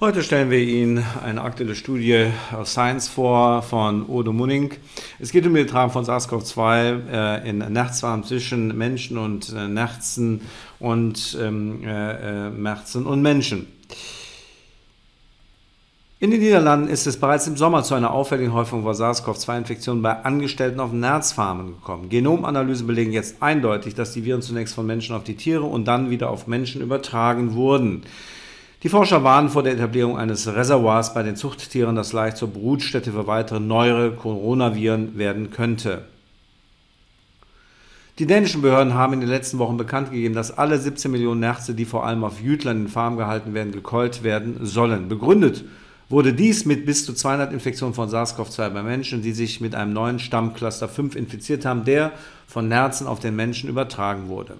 Heute stellen wir Ihnen eine aktuelle Studie aus Science vor von Odo Munning. Es geht um den Tragen von SARS-CoV-2 äh, in Nerzfarmen zwischen Menschen und äh, Nerzen und ähm, äh, und Menschen. In den Niederlanden ist es bereits im Sommer zu einer auffälligen Häufung von SARS-CoV-2-Infektionen bei Angestellten auf Nerzfarmen gekommen. Genomanalysen belegen jetzt eindeutig, dass die Viren zunächst von Menschen auf die Tiere und dann wieder auf Menschen übertragen wurden. Die Forscher warnen vor der Etablierung eines Reservoirs bei den Zuchttieren, das leicht zur Brutstätte für weitere neuere Coronaviren werden könnte. Die dänischen Behörden haben in den letzten Wochen bekannt gegeben, dass alle 17 Millionen Nerze, die vor allem auf Jütlern in Farmen gehalten werden, gekeult werden sollen. Begründet wurde dies mit bis zu 200 Infektionen von SARS-CoV-2 bei Menschen, die sich mit einem neuen Stammcluster 5 infiziert haben, der von Nerzen auf den Menschen übertragen wurde.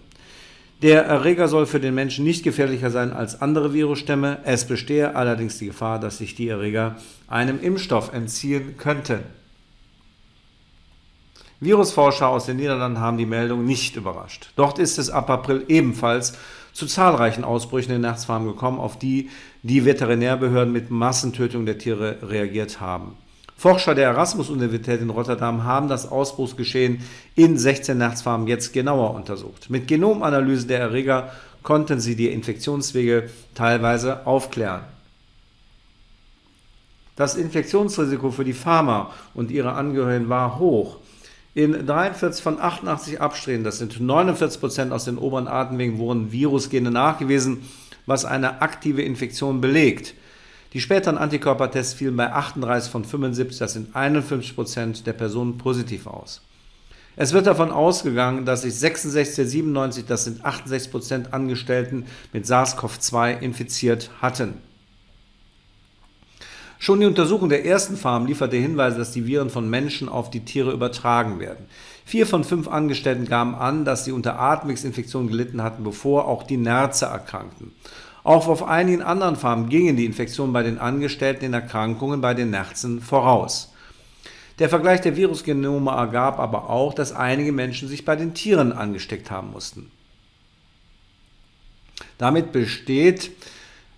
Der Erreger soll für den Menschen nicht gefährlicher sein als andere Virusstämme. Es bestehe allerdings die Gefahr, dass sich die Erreger einem Impfstoff entziehen könnten. Virusforscher aus den Niederlanden haben die Meldung nicht überrascht. Dort ist es ab April ebenfalls zu zahlreichen Ausbrüchen in Nachtsfarmen gekommen, auf die die Veterinärbehörden mit Massentötung der Tiere reagiert haben. Forscher der Erasmus-Universität in Rotterdam haben das Ausbruchsgeschehen in 16 Nachtsfarmen jetzt genauer untersucht. Mit Genomanalyse der Erreger konnten sie die Infektionswege teilweise aufklären. Das Infektionsrisiko für die Farmer und ihre Angehörigen war hoch. In 43 von 88 Abstrichen, das sind 49 Prozent aus den oberen Atemwegen, wurden Virusgene nachgewiesen, was eine aktive Infektion belegt. Die späteren Antikörpertests fielen bei 38 von 75, das sind 51 Prozent der Personen positiv aus. Es wird davon ausgegangen, dass sich 66 der 97, das sind 68 Prozent Angestellten mit SARS-CoV-2 infiziert hatten. Schon die Untersuchung der ersten Farm lieferte Hinweise, dass die Viren von Menschen auf die Tiere übertragen werden. Vier von fünf Angestellten gaben an, dass sie unter Atemwegsinfektionen gelitten hatten, bevor auch die Nerze erkrankten. Auch auf einigen anderen Farmen gingen die Infektionen bei den Angestellten in Erkrankungen bei den Nerzen voraus. Der Vergleich der Virusgenome ergab aber auch, dass einige Menschen sich bei den Tieren angesteckt haben mussten. Damit besteht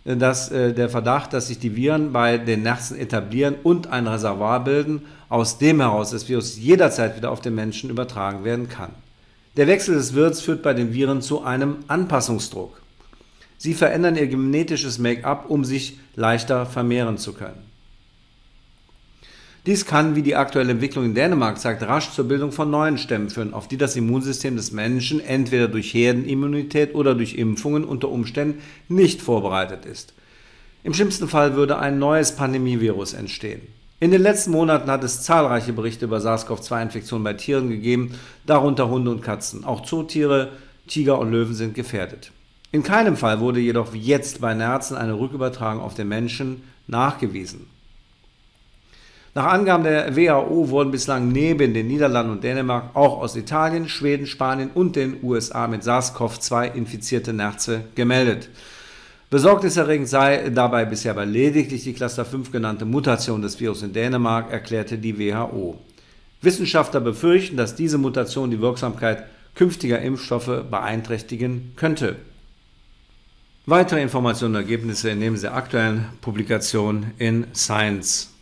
äh, dass, äh, der Verdacht, dass sich die Viren bei den Nerzen etablieren und ein Reservoir bilden, aus dem heraus das Virus jederzeit wieder auf den Menschen übertragen werden kann. Der Wechsel des Wirts führt bei den Viren zu einem Anpassungsdruck. Sie verändern ihr genetisches Make-up, um sich leichter vermehren zu können. Dies kann, wie die aktuelle Entwicklung in Dänemark zeigt, rasch zur Bildung von neuen Stämmen führen, auf die das Immunsystem des Menschen entweder durch Herdenimmunität oder durch Impfungen unter Umständen nicht vorbereitet ist. Im schlimmsten Fall würde ein neues Pandemievirus entstehen. In den letzten Monaten hat es zahlreiche Berichte über SARS-CoV-2-Infektionen bei Tieren gegeben, darunter Hunde und Katzen. Auch Zootiere, Tiger und Löwen sind gefährdet. In keinem Fall wurde jedoch wie jetzt bei Nerzen eine Rückübertragung auf den Menschen nachgewiesen. Nach Angaben der WHO wurden bislang neben den Niederlanden und Dänemark auch aus Italien, Schweden, Spanien und den USA mit SARS-CoV-2 infizierte Nerze gemeldet. Besorgniserregend sei dabei bisher aber lediglich die Cluster 5 genannte Mutation des Virus in Dänemark, erklärte die WHO. Wissenschaftler befürchten, dass diese Mutation die Wirksamkeit künftiger Impfstoffe beeinträchtigen könnte. Weitere Informationen und Ergebnisse entnehmen Sie der aktuellen Publikation in Science.